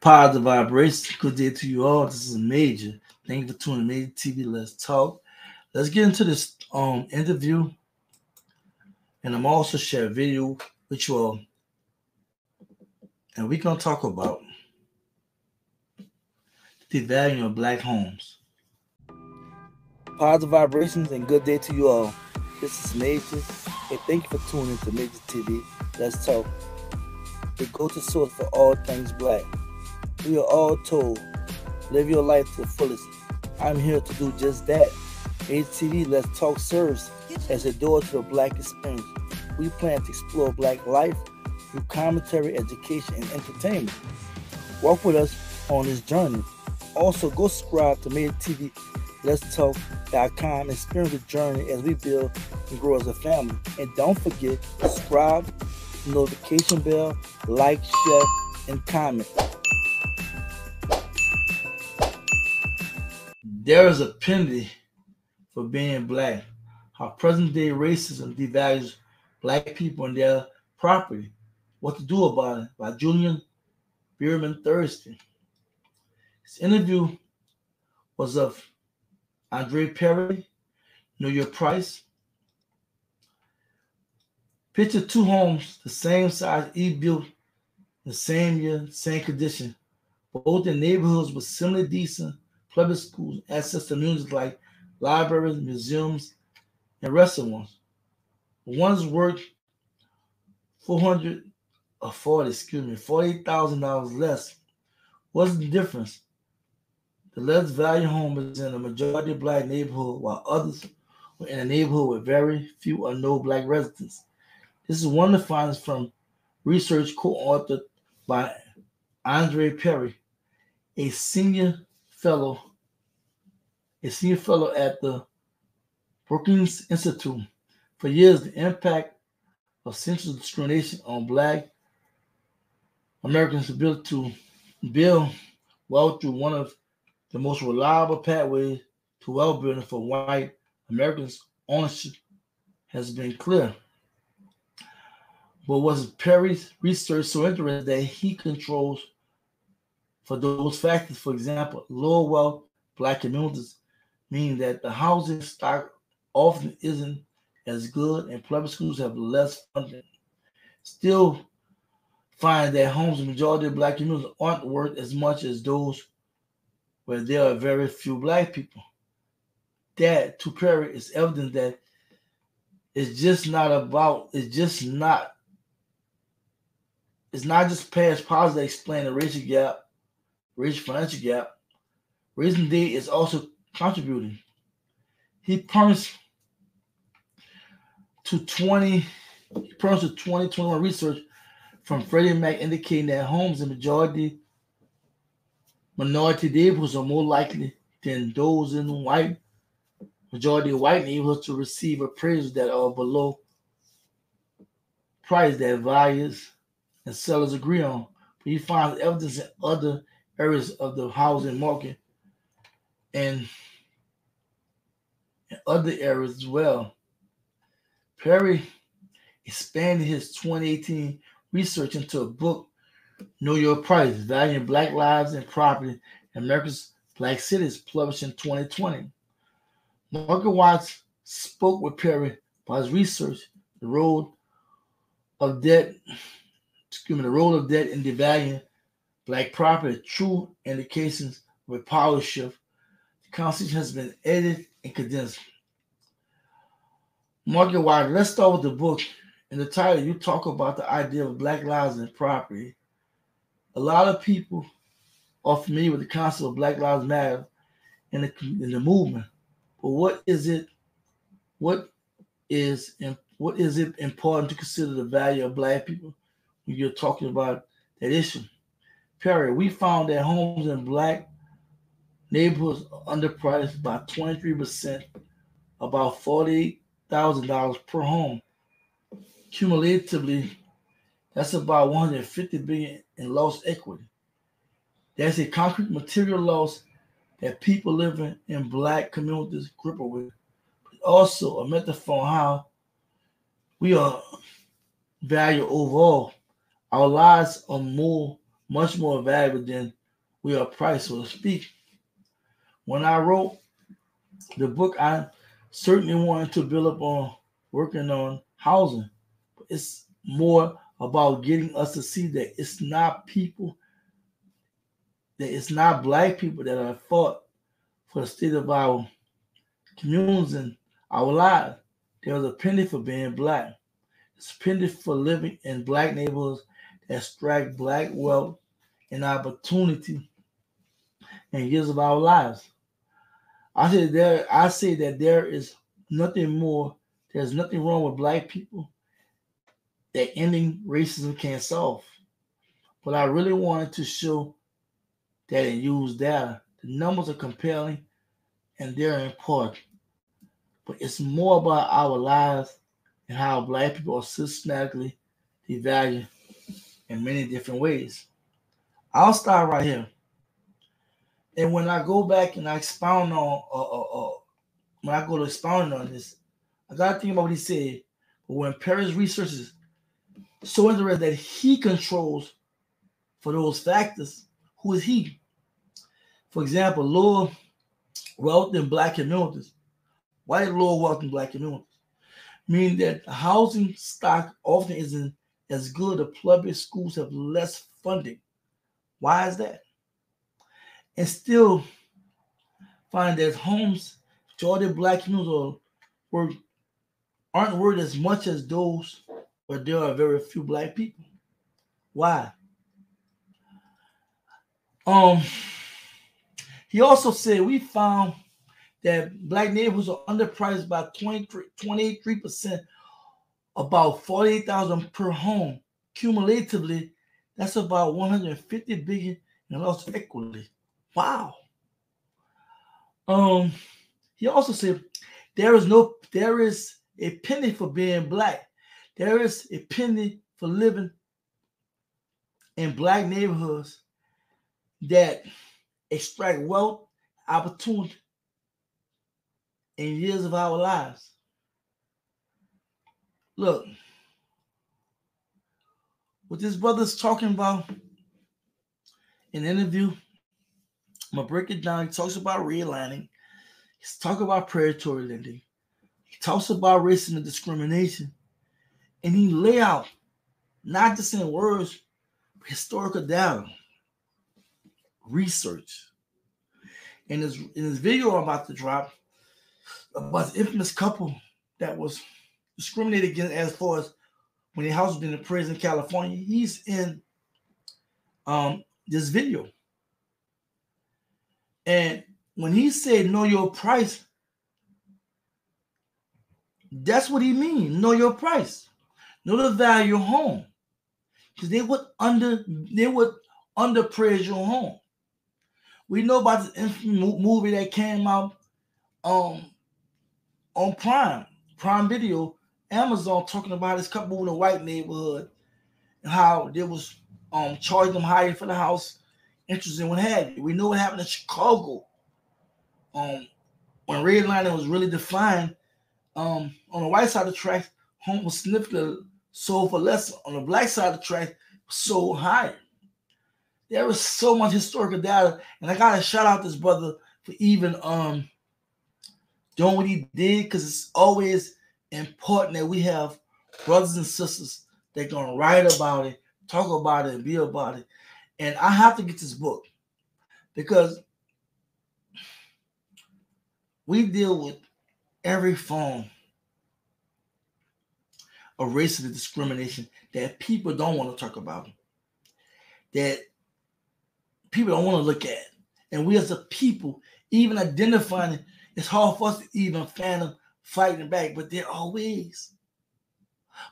Positive vibrations. Good day to you all. This is Major. Thank you for tuning in Major TV. Let's talk. Let's get into this um interview. And I'm also share a video with you all. And we're gonna talk about the value of black homes. Positive vibrations and good day to you all. This is Major. And thank you for tuning in to Major TV. Let's talk. The go-to source for all things black. We are all told, live your life to the fullest. I'm here to do just that. HTV Let's Talk serves as a door to the black experience. We plan to explore black life through commentary, education, and entertainment. Walk with us on this journey. Also, go subscribe to Major TV Let's Talk.com and experience the journey as we build and grow as a family. And don't forget, subscribe, notification bell, like, share, and comment. There is a penalty for being black. How present day racism devalues black people and their property. What to do about it by Julian Bierman Thursday. This interview was of Andre Perry, Know Your Price. Picture two homes the same size, each built the same year, same condition, both in neighborhoods with similar decent public schools, access to amenities like libraries, museums, and restaurants. One's worth 400 or 40, excuse me, $48,000 less. What's the difference? The less value home is in a majority black neighborhood, while others were in a neighborhood with very few or no black residents. This is one of the findings from research co-authored by Andre Perry, a senior fellow a senior fellow at the Brookings Institute. For years, the impact of central discrimination on Black Americans' ability to build wealth through one of the most reliable pathways to wealth building for white Americans' ownership has been clear. But was Perry's research so interesting that he controls for those factors? For example, lower wealth black communities mean that the housing stock often isn't as good and public schools have less funding. Still find that homes in majority of black communities aren't worth as much as those where there are very few black people. That to Perry is evidence that it's just not about, it's just not, it's not just past that explain the racial gap, racial financial gap. Reason D is also contributing. He promised to 20, he promised to 2021 research from Freddie Mac indicating that homes in majority minority neighborhoods are more likely than those in white majority white neighborhoods to receive appraisals that are below price that buyers and sellers agree on. But he finds evidence in other areas of the housing market and other areas as well. Perry expanded his 2018 research into a book, Know Your Price, Valuing Black Lives and Property in America's Black Cities, published in 2020. Margaret Watts spoke with Perry about his research, the role of debt, excuse me, the role of debt in devaluing black property, true indications of a power shift the Constitution has been edited and condensed. Margaret White, let's start with the book. In the title, you talk about the idea of black lives and property. A lot of people are familiar with the concept of Black Lives Matter in the, in the movement. But what is it? What is what is it important to consider the value of black people when you're talking about that issue? Perry, we found that homes in black Neighborhoods underpriced by 23%, about $48,000 per home. Cumulatively, that's about 150 billion in lost equity. That's a concrete material loss that people living in black communities grapple with. But also a metaphor how we are valued overall. Our lives are more much more valuable than we are priced, so to speak. When I wrote the book, I certainly wanted to build up on working on housing. It's more about getting us to see that it's not people, that it's not black people that are fought for the state of our communities and our lives. There's a penny for being black. It's a penny for living in black neighborhoods extract black wealth and opportunity and years of our lives. I say there I say that there is nothing more, there's nothing wrong with black people that ending racism can't solve. But I really wanted to show that and use data. The numbers are compelling and they're important. But it's more about our lives and how black people are systematically devalued in many different ways. I'll start right here. And when I go back and I expound on, uh, uh, uh, when I go to expound on this, I got to think about what he said. But when Perry's researches so interested that he controls for those factors, who is he? For example, lower wealth in black communities. Why lower wealth in black communities? Meaning that the housing stock often isn't as good. The public schools have less funding. Why is that? And still find that homes, majority black communities are, aren't worth as much as those where there are very few black people. Why? Um, he also said we found that black neighborhoods are underpriced by 23, 23%, about 48,000 per home. Cumulatively, that's about 150 billion in lost equity. Wow. Um, he also said there is no there is a penny for being black. There is a penny for living in black neighborhoods that extract wealth, opportunity, in years of our lives. Look, what this brother's talking about in the interview, I'm gonna break it down. He talks about redlining. He's talking about predatory lending. He talks about racism and discrimination. And he lay out, not just in words, historical data, research. In his in his video I'm about to drop, about the infamous couple that was discriminated against as far as when their house was in prison in California. He's in um, this video. And when he said know your price, that's what he means. Know your price. Know the value of your home. Because they would under they would underpraise your home. We know about the movie that came out um on Prime, Prime Video, Amazon talking about this couple in a white neighborhood and how they was um charging them higher for the house, interest in what have you. We know what happened in Chicago. Um, when redlining was really defined, um, on the white side of the track, home was significantly sold for less. On the black side of the track, sold higher. There was so much historical data, and I gotta shout out this brother for even um doing what he did because it's always important that we have brothers and sisters that gonna write about it, talk about it, and be about it. And I have to get this book because we deal with every form of racism and discrimination that people don't want to talk about, that people don't want to look at. And we as a people, even identifying it's hard for us to even fathom fighting back, but there are ways.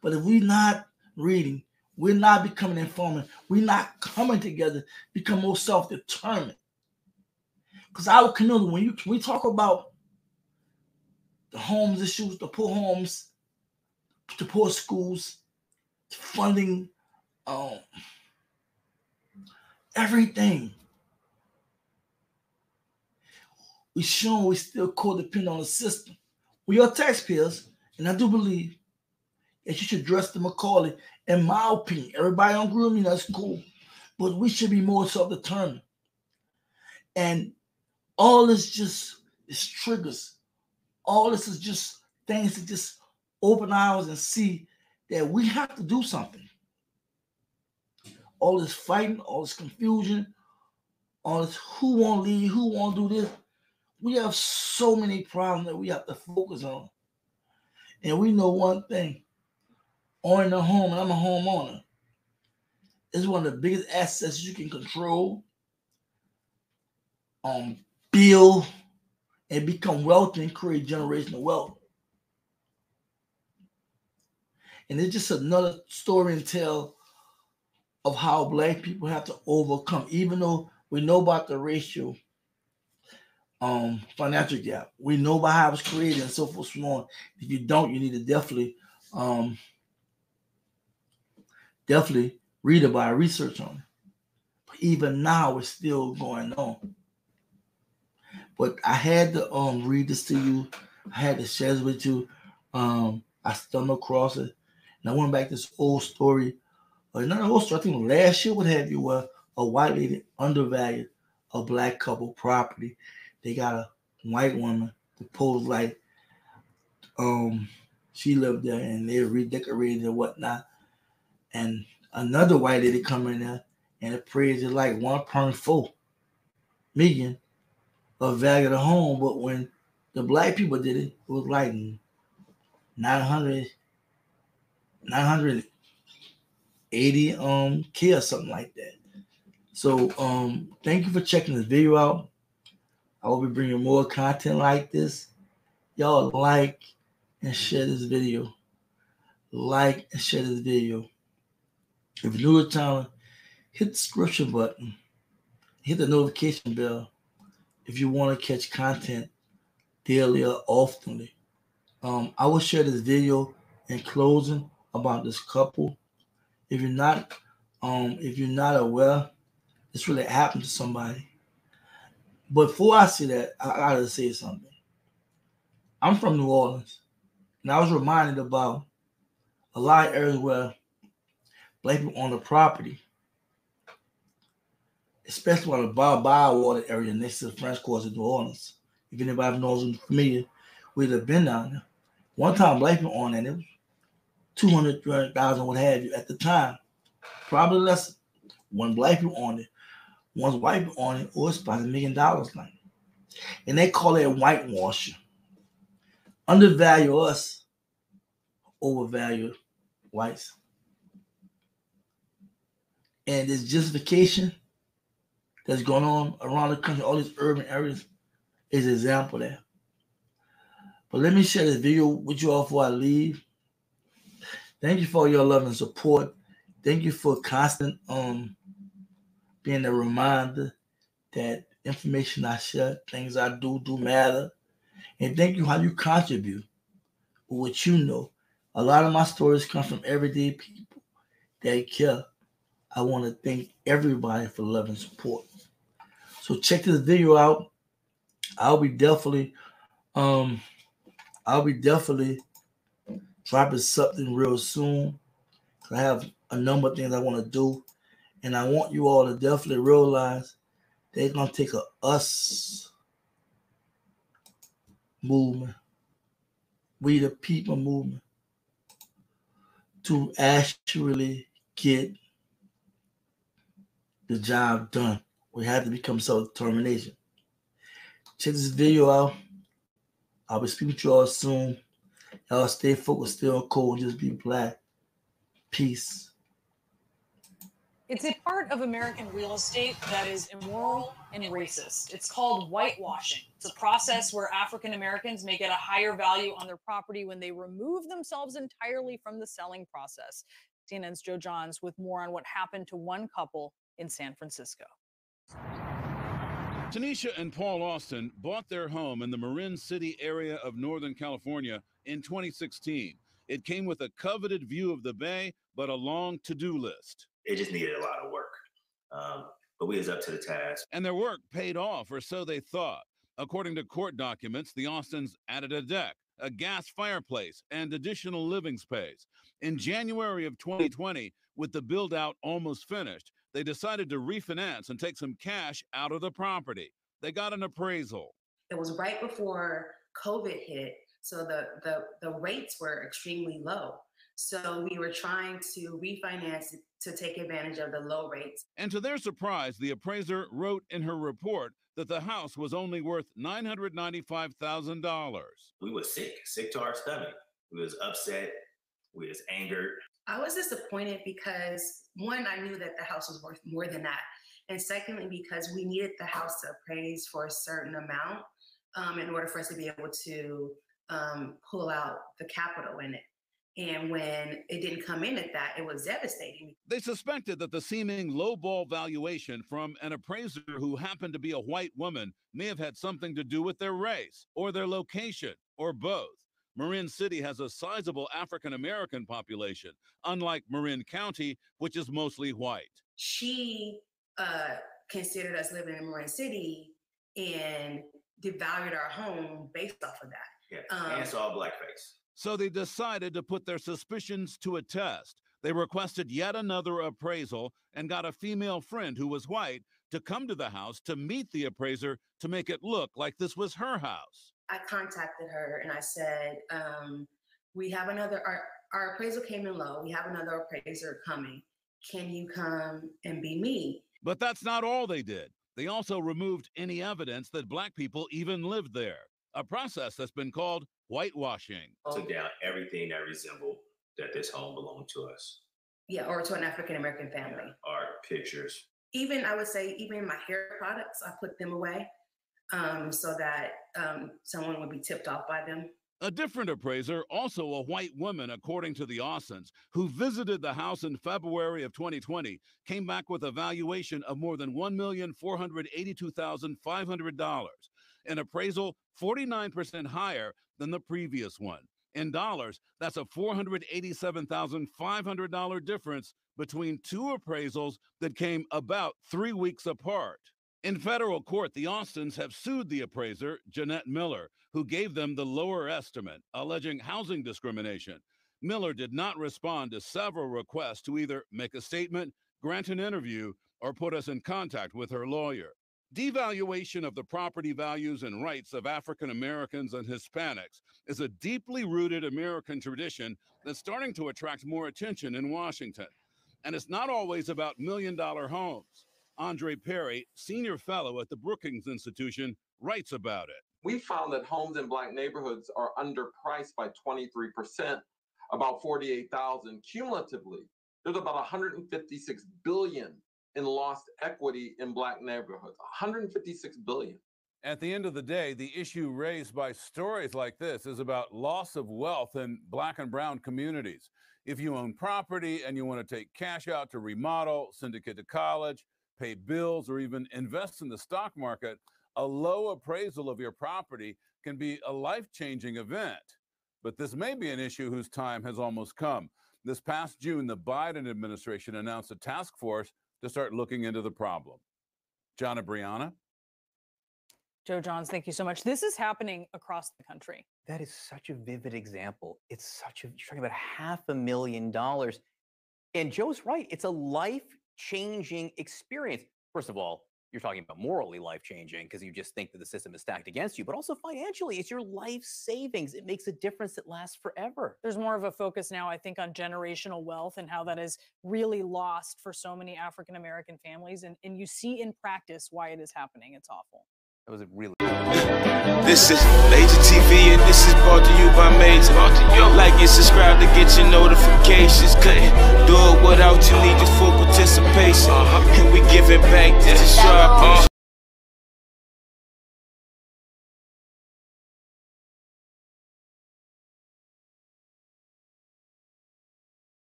But if we're not reading, we're not becoming informed, we're not coming together, become more self-determined. Because our community, when you we talk about the homes issues, the poor homes, the poor schools, funding, um, everything. we shown we still codependent on the system. We are taxpayers, and I do believe that you should address the Macaulay. In my opinion, everybody on grooming, that's cool. but we should be more self-determined. And all this just is triggers. All this is just things to just open eyes and see that we have to do something. All this fighting, all this confusion, all this who won't leave, who won't do this. We have so many problems that we have to focus on. And we know one thing owning a home, and I'm a homeowner, is one of the biggest assets you can control, um, build, and become wealthy and create generational wealth. And it's just another story and tell of how black people have to overcome, even though we know about the racial um financial gap. We know about how it was created and so forth. So on. If you don't, you need to definitely um definitely read about it, research on it. But even now it's still going on. But I had to um read this to you. I had to share this with you. Um, I stumbled across it, and I went back to this old story. Or uh, old story. I think last year would have you where a white lady undervalued a black couple property. They got a white woman to pose like um she lived there and they redecorated and whatnot. And another white lady come in there and it praised it like 1.4 million of value of the home. But when the black people did it, it was like 900, 980 um K or something like that. So um thank you for checking this video out. I will be bringing more content like this. Y'all like and share this video. Like and share this video. If you're new to the channel, hit the subscription button. Hit the notification bell if you want to catch content daily or oftenly. Um, I will share this video in closing about this couple. If you're not, um, if you're not aware, this really happened to somebody. Before I say that, I gotta say something. I'm from New Orleans, and I was reminded about a lot of areas where black people own the property especially on the Bob Water area next to the French Quarter in New Orleans. If anybody knows familiar, we'd have been down there. One time, black people on that, it was 200, 300,000, what have you, at the time. Probably less. One black people on it, one's white on it, or it's about a million dollars now. And they call it whitewashing. Undervalue us, overvalue whites. And this justification that's going on around the country, all these urban areas, is an example there. But let me share this video with you all before I leave. Thank you for your love and support. Thank you for constant um being a reminder that information I share, things I do, do matter. And thank you how you contribute with what you know. A lot of my stories come from everyday people that care. I want to thank everybody for love and support. So check this video out. I'll be definitely, um, I'll be definitely dropping something real soon. I have a number of things I want to do, and I want you all to definitely realize they're gonna take a us movement, we the people movement, to actually get the job done. We have to become self-determination. Check this video out. I'll be speaking to y'all soon. Y'all stay focused, stay on cold, just be black. Peace. It's a part of American real estate that is immoral and racist. It's called whitewashing. It's a process where African Americans may get a higher value on their property when they remove themselves entirely from the selling process. CNN's Joe Johns with more on what happened to one couple in San Francisco. Tenisha and Paul Austin bought their home in the Marin City area of Northern California in 2016. It came with a coveted view of the bay, but a long to do list. It just needed a lot of work. Um, but we was up to the task. And their work paid off, or so they thought. According to court documents, the Austins added a deck, a gas fireplace, and additional living space. In January of 2020, with the build out almost finished, they decided to refinance and take some cash out of the property. They got an appraisal. It was right before COVID hit, so the the the rates were extremely low. So we were trying to refinance to take advantage of the low rates. And to their surprise, the appraiser wrote in her report that the house was only worth $995,000. We were sick, sick to our stomach. We was upset. We was angered. I was disappointed because one, I knew that the house was worth more than that. And secondly, because we needed the house to appraise for a certain amount um, in order for us to be able to um, pull out the capital in it. And when it didn't come in at that, it was devastating. They suspected that the seeming lowball valuation from an appraiser who happened to be a white woman may have had something to do with their race or their location or both. Marin City has a sizable African American population, unlike Marin County, which is mostly white. She uh, considered us living in Marin City and devalued our home based off of that. Yeah, Um, and saw blackface. So they decided to put their suspicions to a test. They requested yet another appraisal and got a female friend who was white to come to the house to meet the appraiser to make it look like this was her house. I contacted her and I said, um, "We have another. Our, our appraisal came in low. We have another appraiser coming. Can you come and be me?" But that's not all they did. They also removed any evidence that black people even lived there, a process that's been called whitewashing. Took down everything that resembled that this home belonged to us. Yeah, or to an African American family. Art, pictures. Even I would say, even my hair products, I put them away um, so that um, someone would be tipped off by them. A different appraiser, also a white woman, according to the Austins, who visited the house in February of 2020, came back with a valuation of more than $1,482,500, an appraisal 49% higher than the previous one. In dollars, that's a $487,500 difference between two appraisals that came about three weeks apart. In federal court, the Austins have sued the appraiser, Janette Miller, who gave them the lower estimate, alleging housing discrimination. Miller did not respond to several requests to either make a statement, grant an interview, or put us in contact with her lawyer. Devaluation of the property values and rights of African Americans and Hispanics is a deeply rooted American tradition that's starting to attract more attention in Washington. And it's not always about million dollar homes. Andre Perry, senior fellow at the Brookings Institution, writes about it. we found that homes in black neighborhoods are underpriced by 23%, about 48,000 cumulatively. There's about 156 billion in lost equity in black neighborhoods. 156 billion. At the end of the day, the issue raised by stories like this is about loss of wealth in black and brown communities. If you own property and you want to take cash out to remodel, kid to college, pay bills, or even invest in the stock market, a low appraisal of your property can be a life changing event. But this may be an issue whose time has almost come. This past June, the Biden administration announced a task force to start looking into the problem. John and Brianna. Joe Johns, thank you so much. This is happening across the country. That is such a vivid example. It's such a, you're talking about half a million dollars. And Joe's right. It's a life changing experience. First of all, you're talking about morally life changing because you just think that the system is stacked against you, but also financially, it's your life savings. It makes a difference that lasts forever. There's more of a focus now, I think, on generational wealth and how that is really lost for so many African American families. And, and you see in practice why it is happening. It's awful. That was a really This is Major TV and this is brought to you by Major. Like and subscribe to get your notifications. Couldn't do it without you. Need your participation. And we giving back to the uh.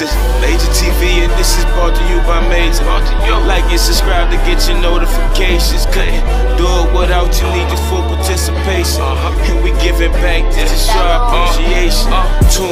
This is Major TV and this is brought to you by Major. Like and subscribe to get your notifications. Couldn't do it without you, need your full participation. Uh-huh. And we giving back this is show our appreciation. Tune